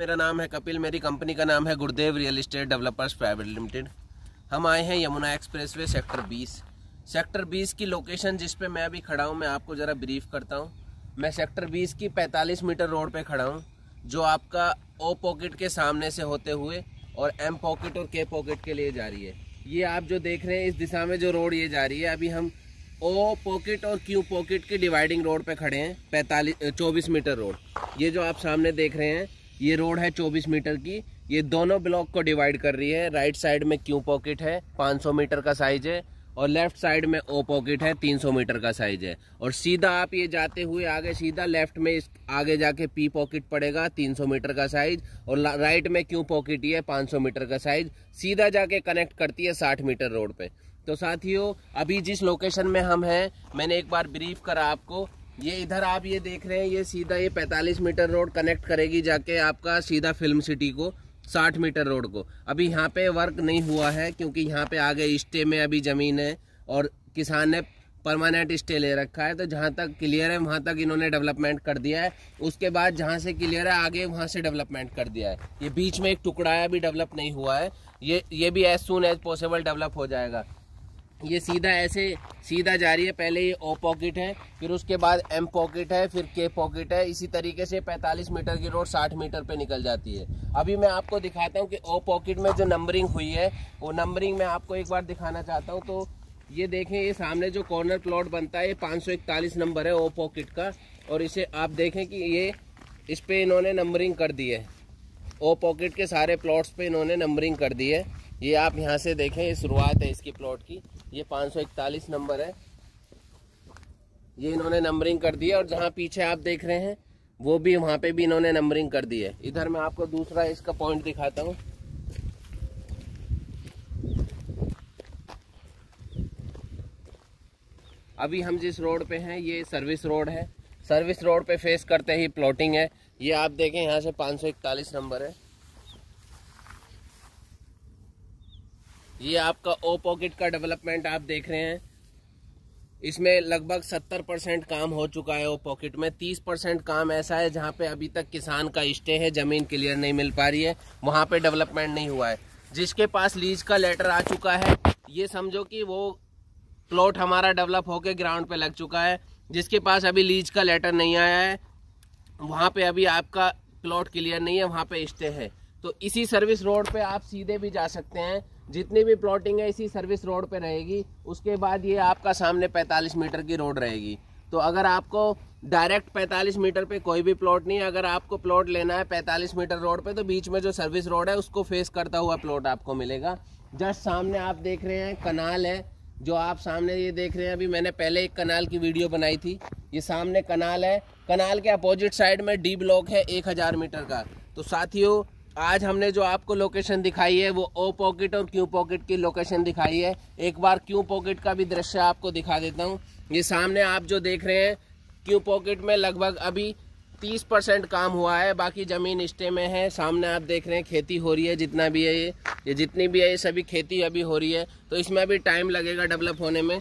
मेरा नाम है कपिल, मेरी कंपनी का नाम है Gurudev real estate developers private limited. हम आए हैं यमुना एक्सप्रेसवे, सेक्टर 20 सेक्टर 20 की लोकेशन जिस पे मैं अभी खड़ा हूँ, मैं आपको ज़रा ब्रीफ करता हूँ। मैं सेक्टर 20 की 45 मीटर रोड पे खड़ा हूँ, जो आपका ओ पॉकेट के सामने से होते हुए और एम पॉकेट और के पॉकेट के लिए जा रही है। ये आप जो देख रहे हैं, इस दिशा में जो रोड ये जा रही है, अभी हम ओ पॉकेट और क्यू पॉकेट की डिवाइडिंग रोड पे खड़े हैं, पैंतालीस, चौबीस मीटर रोड। ये जो आप सामने देख रहे हैं ये रोड है 24 मीटर की। ये दोनों ब्लॉक को डिवाइड कर रही है। राइट साइड में क्यू पॉकेट है? 500 मीटर का साइज़ है और लेफ़्ट साइड में ओ पॉकेट है 300 मीटर का साइज़ है। और सीधा आप ये जाते हुए आगे, सीधा लेफ़्ट में इस आगे जाके पी पॉकेट पड़ेगा 300 मीटर का साइज़ और राइट में क्यू पॉकेट है 500 मीटर का साइज़ सीधा जाके कनेक्ट करती है 60 मीटर रोड पे। तो साथियों, अभी जिस लोकेशन में हम हैं, मैंने एक बार ब्रीफ करा आपको। ये इधर आप ये देख रहे हैं, ये सीधा ये 45 मीटर रोड कनेक्ट करेगी जाके आपका सीधा फ़िल्म सिटी को 60 मीटर रोड को। अभी यहाँ पे वर्क नहीं हुआ है, क्योंकि यहाँ पे आगे स्टे में अभी ज़मीन है और किसान ने परमानेंट स्टे ले रखा है तो जहाँ तक क्लियर है, वहाँ तक इन्होंने डेवलपमेंट कर दिया है। उसके बाद जहाँ से क्लियर है, आगे वहाँ से डेवलपमेंट कर दिया है। ये बीच में एक टुकड़ा है, अभी डेवलप नहीं हुआ है। ये ये भी as soon as possible develop हो जाएगा। ये सीधा ऐसे, सीधा जा रही है, पहले ये ओ पॉकेट है, फिर उसके बाद एम पॉकेट है, फिर के पॉकेट है, इसी तरीके से 45 मीटर की रोड 60 मीटर पे निकल जाती है। अभी मैं आपको दिखाता हूँ कि ओ पॉकेट में जो नंबरिंग हुई है, वो नंबरिंग मैं आपको एक बार दिखाना चाहता हूँ तो ये देखें, ये सामने जो कॉर्नर प्लॉट बनता है, ये पाँच सौ इकतालीस नंबर है ओ पॉकेट का, और इसे आप देखें कि ये, इस पर इन्होंने नंबरिंग कर दी है। ओ पॉकेट के सारे प्लॉट्स पे इन्होंने नंबरिंग कर दी है। ये आप यहाँ से देखें, ये शुरुआत है इसकी प्लॉट की। ये 541 नंबर है। ये इन्होंने नंबरिंग कर दी है और जहाँ पीछे आप देख रहे हैं, वो भी, वहाँ पे भी इन्होंने नंबरिंग कर दी है। इधर मैं आपको दूसरा इसका पॉइंट दिखाता हूँ। अभी हम जिस रोड पे हैं, ये सर्विस रोड है। सर्विस रोड पे फेस करते ही प्लॉटिंग है। ये आप देखें, यहाँ से 541 नंबर है। ये आपका ओ पॉकेट का डेवलपमेंट आप देख रहे हैं। इसमें लगभग 70 परसेंट काम हो चुका है ओ पॉकेट में। 30 परसेंट काम ऐसा है जहाँ पे अभी तक किसान का स्टे है, ज़मीन क्लियर नहीं मिल पा रही है, वहाँ पे डेवलपमेंट नहीं हुआ है। जिसके पास लीज का लेटर आ चुका है, ये समझो कि वो प्लॉट हमारा डेवलप होके ग्राउंड पे लग चुका है। जिसके पास अभी लीज का लेटर नहीं आया है, वहाँ पे अभी आपका प्लॉट क्लियर नहीं है, वहाँ पे स्टे है। तो इसी सर्विस रोड पे आप सीधे भी जा सकते हैं। जितनी भी प्लॉटिंग है, इसी सर्विस रोड पे रहेगी। उसके बाद ये आपका सामने 45 मीटर की रोड रहेगी। तो अगर आपको डायरेक्ट 45 मीटर पे कोई भी प्लॉट नहीं है, अगर आपको प्लॉट लेना है 45 मीटर रोड पे तो बीच में जो सर्विस रोड है, उसको फेस करता हुआ प्लॉट आपको मिलेगा। जस्ट सामने आप देख रहे हैं कनाल है। जो आप सामने ये देख रहे हैं, अभी मैंने पहले एक कनाल की वीडियो बनाई थी। ये सामने कनाल है। कनाल के अपोजिट साइड में डी ब्लॉक है, एक हज़ार मीटर का। तो साथियों आज हमने जो आपको लोकेशन दिखाई है, वो ओ पॉकेट और क्यू पॉकेट की लोकेशन दिखाई है। एक बार क्यू पॉकेट का भी दृश्य आपको दिखा देता हूँ। ये सामने आप जो देख रहे हैं क्यू पॉकेट में लगभग अभी तीस परसेंट काम हुआ है, बाकी ज़मीन स्टे में है। सामने आप देख रहे हैं, खेती हो रही है, जितना भी है ये ये जितनी भी है, ये सभी खेती अभी हो रही है। तो इसमें अभी टाइम लगेगा डेवलप होने में।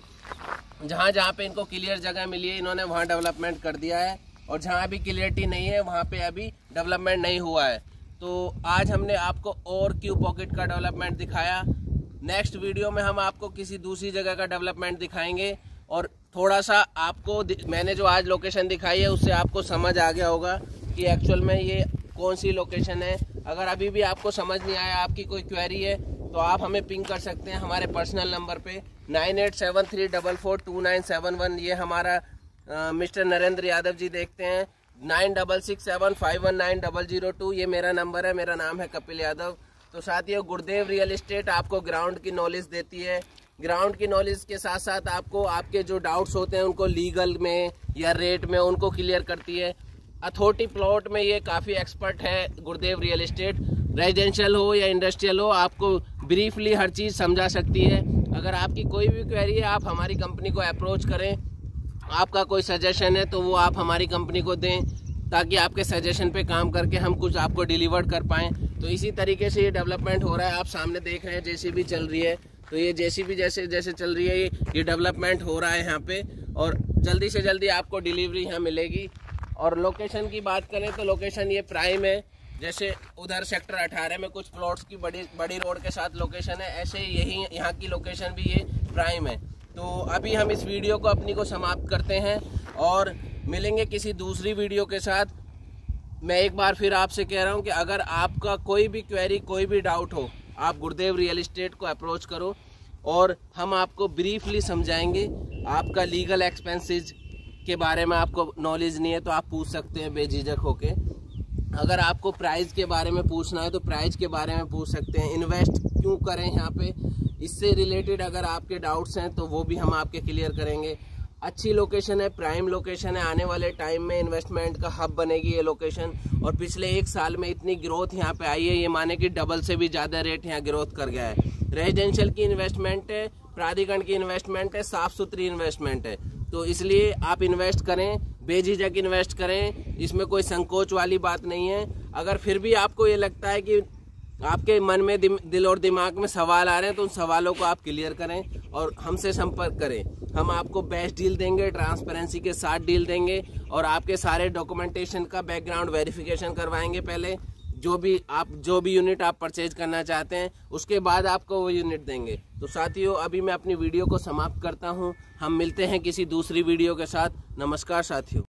जहाँ जहाँ पे इनको क्लियर जगह मिली है, इन्होंने वहाँ डेवलपमेंट कर दिया है। और जहाँ अभी क्लियरिटी नहीं है, वहाँ पे अभी डेवलपमेंट नहीं हुआ है। तो आज हमने आपको और क्यू पॉकेट का डेवलपमेंट दिखाया। नेक्स्ट वीडियो में हम आपको किसी दूसरी जगह का डेवलपमेंट दिखाएँगे और थोड़ा सा आपको मैंने जो आज लोकेशन दिखाई है, उससे आपको समझ आ गया होगा कि एक्चुअल में ये कौन सी लोकेशन है। अगर अभी भी आपको समझ नहीं आया, आपकी कोई क्वेरी है तो आप हमें पिंग कर सकते हैं हमारे पर्सनल नंबर पे। Nine eight seven three double four two nine seven one, ये हमारा मिस्टर नरेंद्र यादव जी देखते हैं। Nine double six seven five one nine double zero two, ये मेरा नंबर है, मेरा नाम है कपिल यादव। तो साथियों गुरुदेव रियल इस्टेट आपको ग्राउंड की नॉलेज देती है। ग्राउंड की नॉलेज के साथ साथ आपको आपके जो डाउट्स होते हैं, उनको लीगल में या रेट में, उनको क्लियर करती है। अथॉरिटी प्लॉट में ये काफ़ी एक्सपर्ट है, गुरुदेव रियल इस्टेट रेजिडेंशियल हो या इंडस्ट्रियल हो, आपको ब्रीफली हर चीज़ समझा सकती है। अगर आपकी कोई भी क्वेरी है, आप हमारी कंपनी को अप्रोच करें। आपका कोई सजेशन है तो वो आप हमारी कंपनी को दें, ताकि आपके सजेशन पे काम करके हम कुछ आपको डिलीवर कर पाएँ। तो इसी तरीके से ये डेवलपमेंट हो रहा है। आप सामने देख रहे हैं जैसी चल रही है। तो ये जैसी भी जैसे जैसे चल रही है, ये ये डेवलपमेंट हो रहा है यहाँ पे। और जल्दी से जल्दी आपको डिलीवरी यहाँ मिलेगी। और लोकेशन की बात करें तो लोकेशन ये प्राइम है। जैसे उधर सेक्टर 18 में कुछ प्लॉट्स की बड़ी बड़ी रोड के साथ लोकेशन है, ऐसे यही यहाँ की लोकेशन भी ये प्राइम है। तो अभी हम इस वीडियो को अपनी को समाप्त करते हैं और मिलेंगे किसी दूसरी वीडियो के साथ। मैं एक बार फिर आपसे कह रहा हूँ कि अगर आपका कोई भी क्वेरी कोई भी डाउट हो, आप गुरुदेव रियल इस्टेट को अप्रोच करो और हम आपको ब्रीफली समझाएँगे आपका लीगल एक्सपेंसेस के बारे में आपको नॉलेज नहीं है तो आप पूछ सकते हैं बेझिझक होके। अगर आपको प्राइस के बारे में पूछना है तो प्राइस के बारे में पूछ सकते हैं। इन्वेस्ट क्यों करें यहाँ पे? इससे रिलेटेड अगर आपके डाउट्स हैं तो वो भी हम आपके क्लियर करेंगे। अच्छी लोकेशन है, प्राइम लोकेशन है, आने वाले टाइम में इन्वेस्टमेंट का हब बनेगी ये लोकेशन और पिछले एक साल में इतनी ग्रोथ यहाँ पे आई है, ये माने कि डबल से भी ज़्यादा रेट यहाँ ग्रोथ कर गया है। रेजिडेंशियल की इन्वेस्टमेंट है, प्राधिकरण की इन्वेस्टमेंट है साफ़ सुथरी इन्वेस्टमेंट है। तो इसलिए आप इन्वेस्ट करें, बेझिझक इन्वेस्ट करें, इसमें कोई संकोच वाली बात नहीं है। अगर फिर भी आपको ये लगता है कि आपके मन में दिल और दिमाग में सवाल आ रहे हैं तो उन सवालों को आप क्लियर करें और हमसे संपर्क करें। हम आपको बेस्ट डील देंगे ट्रांसपेरेंसी के साथ डील देंगे और आपके सारे डॉक्यूमेंटेशन का बैकग्राउंड वेरिफिकेशन करवाएँगे पहले। जो भी आप, जो भी यूनिट आप परचेज करना चाहते हैं, उसके बाद आपको वो यूनिट देंगे। तो साथियों, अभी मैं अपनी वीडियो को समाप्त करता हूँ। हम मिलते हैं किसी दूसरी वीडियो के साथ। नमस्कार साथियों।